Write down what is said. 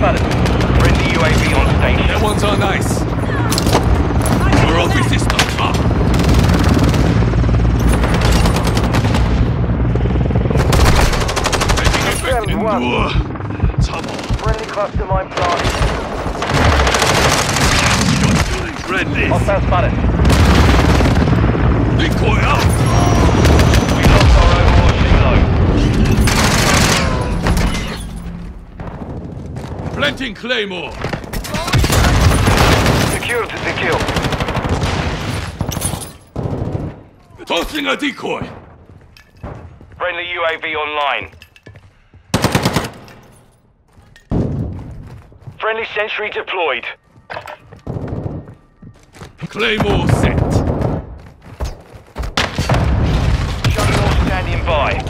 spotted. Friendly UAV on That station. one's on ice. We're off system. Up. Friendly one. Endure. Trouble. Friendly cluster mine planted. Friendly. Hostile spotted. Planting Claymore. Secure to kill. Tossing a decoy. Friendly UAV online. Friendly sentry deployed. Claymore set. Shuttle standing by.